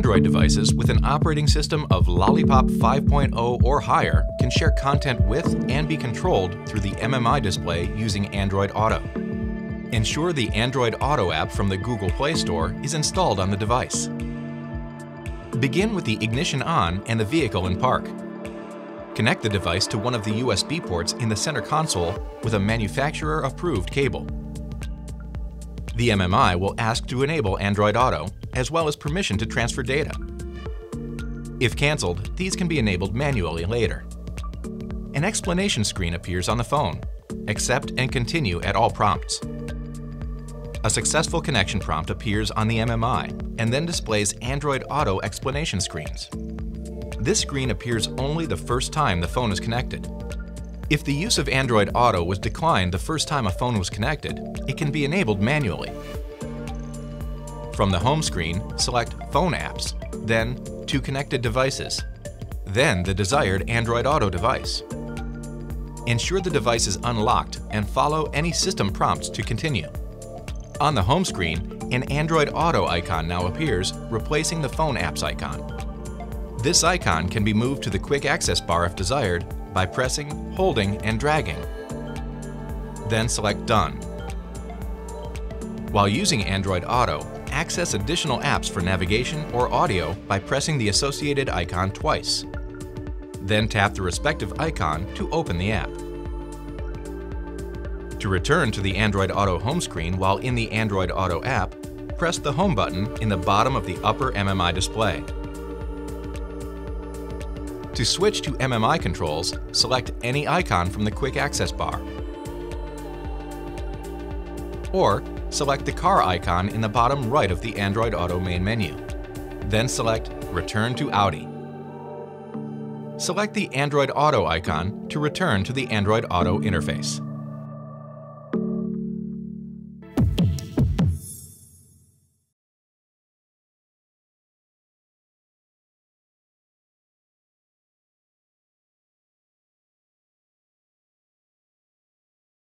Android devices with an operating system of Lollipop 5.0 or higher can share content with and be controlled through the MMI display using Android Auto. Ensure the Android Auto app from the Google Play Store is installed on the device. Begin with the ignition on and the vehicle in park. Connect the device to one of the USB ports in the center console with a manufacturer-approved cable. The MMI will ask to enable Android Auto, as well as permission to transfer data. If cancelled, these can be enabled manually later. An explanation screen appears on the phone. Accept and continue at all prompts. A successful connection prompt appears on the MMI and then displays Android Auto explanation screens. This screen appears only the first time the phone is connected. If the use of Android Auto was declined the first time a phone was connected, it can be enabled manually. From the home screen, select Phone Apps, then To Connected Devices, then the desired Android Auto device. Ensure the device is unlocked and follow any system prompts to continue. On the home screen, an Android Auto icon now appears, replacing the Phone Apps icon. This icon can be moved to the quick access bar if desired by pressing, holding, and dragging. Then select Done. While using Android Auto, access additional apps for navigation or audio by pressing the associated icon twice. Then tap the respective icon to open the app. To return to the Android Auto home screen while in the Android Auto app, press the Home button in the bottom of the upper MMI display. To switch to MMI controls, select any icon from the Quick Access bar. Or select the car icon in the bottom right of the Android Auto main menu. Then select Return to Audi. Select the Android Auto icon to return to the Android Auto interface.